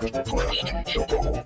Flash, Choco.